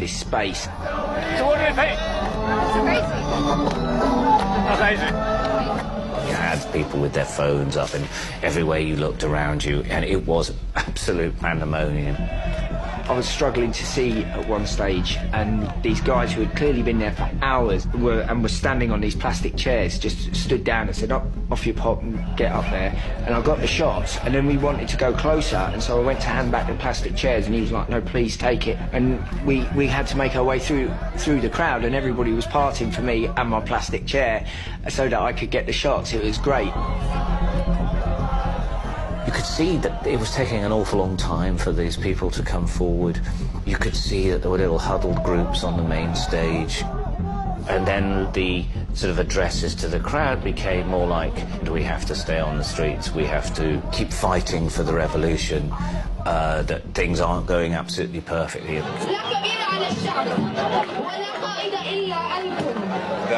this space. So what do you think? Amazing. You had people with their phones up and everywhere you looked around you, and it was absolute pandemonium. I was struggling to see at one stage, and these guys who had clearly been there for hours were and were standing on these plastic chairs just stood down and said, "Up, off your pop and get up there." And I got the shots, and then we wanted to go closer, and so I went to hand back the plastic chairs, and he was like, "No, please take it." And we we had to make our way through through the crowd, and everybody was parting for me and my plastic chair, so that I could get the shots. It was great. You could see that it was taking an awful long time for these people to come forward. You could see that there were little huddled groups on the main stage. And then the sort of addresses to the crowd became more like, we have to stay on the streets, we have to keep fighting for the revolution, uh, that things aren't going absolutely perfectly. The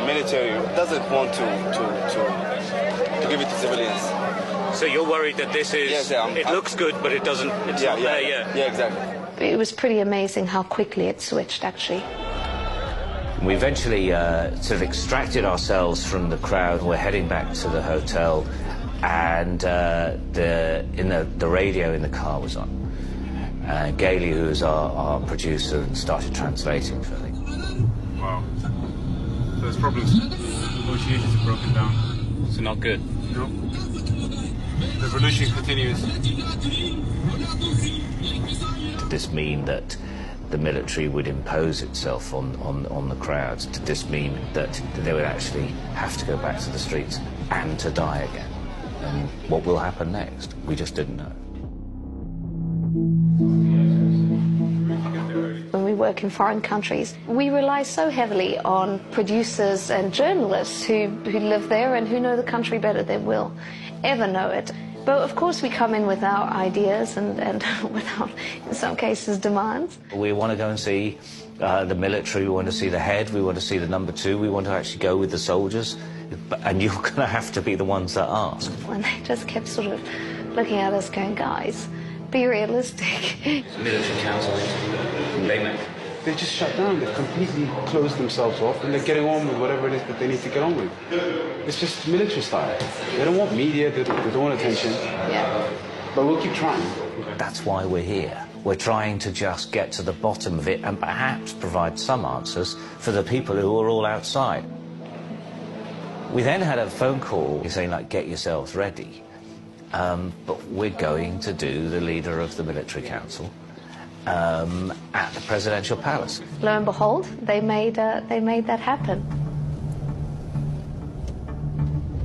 military doesn't want to, to, to, to give it to civilians. So you're worried that this is, Yes, yeah, I'm- it looks good, but it doesn't, it's Yeah, not yeah, there yet. yeah, exactly. It was pretty amazing how quickly it switched, actually. We eventually uh, sort of extracted ourselves from the crowd. We're heading back to the hotel, and uh, the in the the radio in the car was on. Uh, Gailey, who was our, our producer, started translating for me. Wow. So there's problems. Negotiations have broken down. So not good. No. The revolution continues. Did this mean that the military would impose itself on, on, on the crowds? Did this mean that they would actually have to go back to the streets and to die again? And what will happen next? We just didn't know. When we work in foreign countries, we rely so heavily on producers and journalists who, who live there and who know the country better than we'll ever know it. But of course, we come in with our ideas and, and without, in some cases, demands. We want to go and see uh, the military, we want to see the head, we want to see the number two, we want to actually go with the soldiers. And you're going to have to be the ones that ask. And they just kept sort of looking at us going, guys, be realistic. Military council, they make. They just shut down. They've completely closed themselves off, and they're getting on with whatever it is that they need to get on with. It's just military style. They don't want media. They don't, they don't want attention. yeah. But we'll keep trying. That's why we're here. We're trying to just get to the bottom of it and perhaps provide some answers for the people who are all outside. We then had a phone call saying, like, get yourselves ready. Um, but we're going to do the leader of the military council um, at the presidential palace. Lo and behold, they made, uh, they made that happen.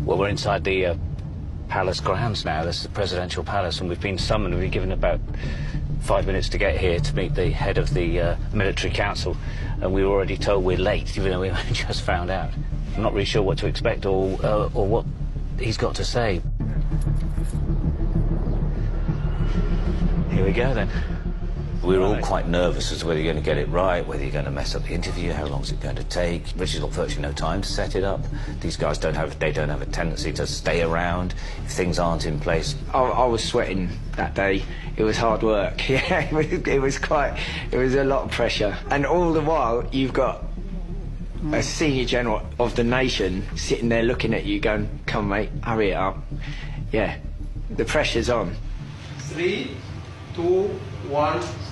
Well, we're inside the uh, palace grounds now. This is the presidential palace, and we've been summoned. We've been given about five minutes to get here to meet the head of the uh, military council, and we were already told we're late, even though we only just found out. I'm not really sure what to expect or uh, or what he's got to say. Here we go then. We were all quite nervous as to whether you're going to get it right, whether you're going to mess up the interview, how long is it going to take. Richard's got virtually no time to set it up. These guys don't have, they don't have a tendency to stay around if things aren't in place. I, I was sweating that day. It was hard work. Yeah, it was, it was quite. It was a lot of pressure, and all the while you've got a senior general of the nation sitting there looking at you, going, "Come, mate, hurry it up." Yeah, the pressure's on. Three, two, one, stop.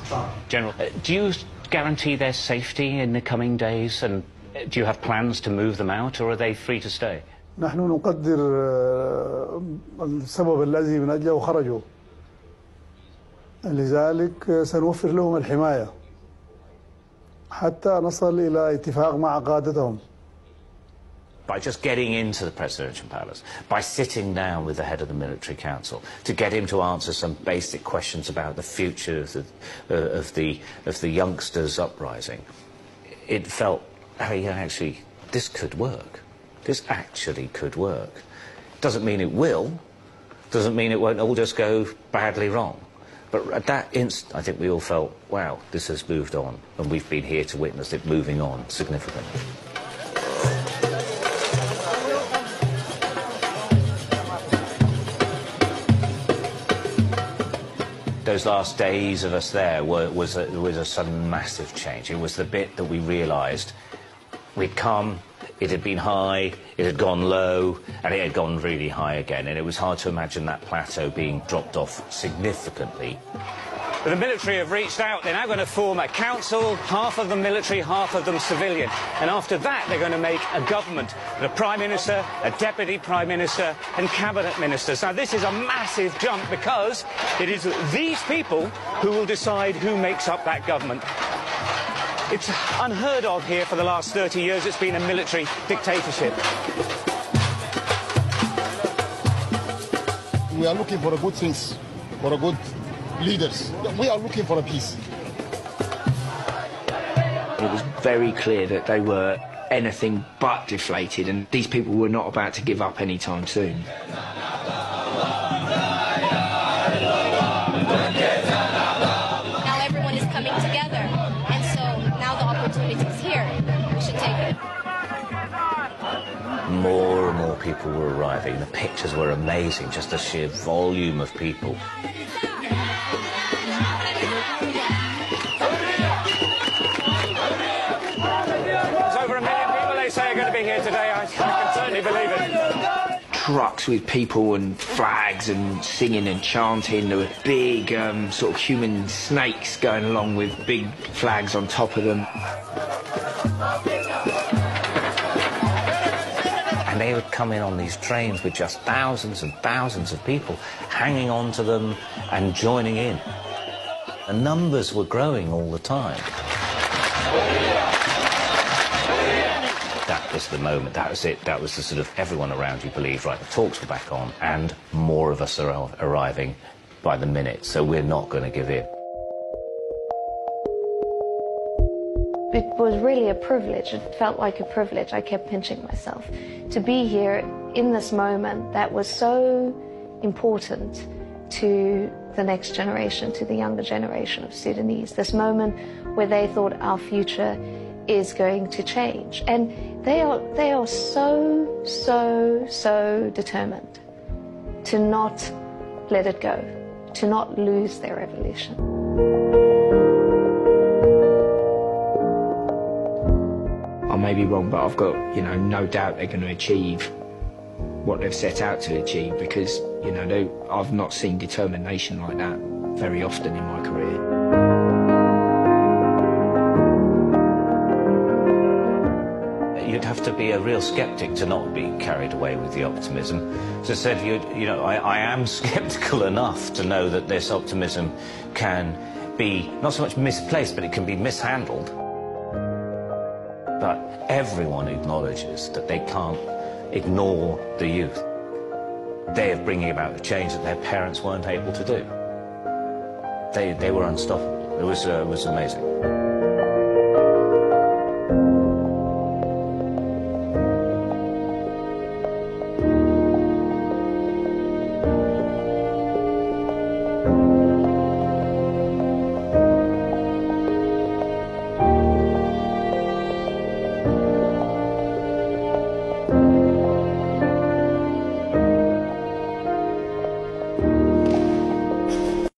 General, uh, do you guarantee their safety in the coming days, and uh, do you have plans to move them out, or are they free to stay? نحن نقدر آه، السبب الذي من أجله خرجوا لذلك سنوفر لهم الحماية حتى نصل إلى اتفاق مع قادتهم By just getting into the presidential palace, by sitting down with the head of the military council to get him to answer some basic questions about the future of the, uh, of the, of the youngsters' uprising, it felt, oh yeah, actually, this could work. This actually could work. Doesn't mean it will, doesn't mean it won't all just go badly wrong. But at that instant, I think we all felt, wow, this has moved on, and we've been here to witness it moving on significantly. Those last days of us there were, was, a, was a sudden massive change. It was the bit that we realised we'd come, it had been high, it had gone low, and it had gone really high again. And it was hard to imagine that plateau being dropped off significantly. The military have reached out. They're now going to form a council, half of them military, half of them civilian. And after that, they're going to make a government, a prime minister, a deputy prime minister, and cabinet ministers. Now, this is a massive jump because it is these people who will decide who makes up that government. It's unheard of here for the last 30 years. It's been a military dictatorship. We are looking for a good things, for a good leaders. We are looking for a peace. It was very clear that they were anything but deflated, and these people were not about to give up anytime soon. Now everyone is coming together, and so now the opportunity is here. We should take it. More and more people were arriving. The pictures were amazing, just the sheer volume of people. Trucks with people and flags and singing and chanting. There were big um, sort of human snakes going along with big flags on top of them. And they would come in on these trains with just thousands and thousands of people hanging on to them and joining in. The numbers were growing all the time. That was the moment, that was it, that was the sort of everyone around you believed, right, the talks were back on, and more of us are arriving by the minute, so we're not going to give in. It was really a privilege. It felt like a privilege. I kept pinching myself. To be here in this moment that was so important to the next generation, to the younger generation of Sudanese. This moment where they thought our future is going to change. And they are, they are so, so, so determined to not let it go, to not lose their revolution. May be wrong, but I've got, you know, no doubt they're going to achieve what they've set out to achieve because, you know, they, I've not seen determination like that very often in my career. You'd have to be a real skeptic to not be carried away with the optimism. As I said, you, know, I, I am skeptical enough to know that this optimism can be not so much misplaced, but it can be mishandled. But everyone acknowledges that they can't ignore the youth. They are bringing about the change that their parents weren't able to do. They, they were unstoppable. It was, uh, it was amazing.